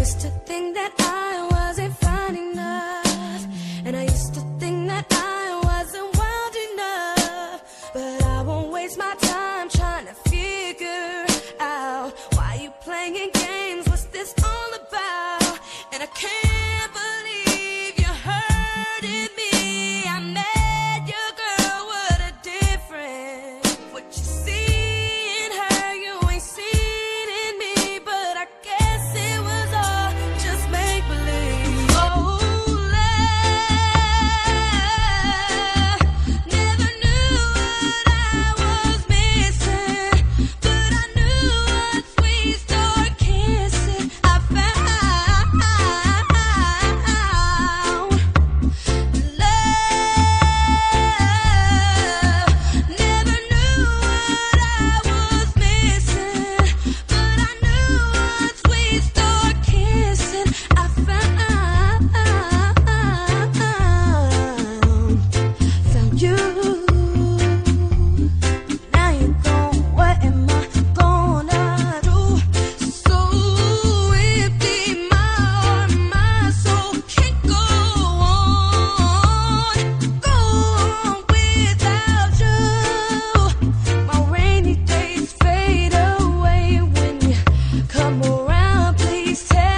used to think that I wasn't fine enough, and I used to think that I wasn't wild enough. But I won't waste my time trying to figure out why you're playing. these tales.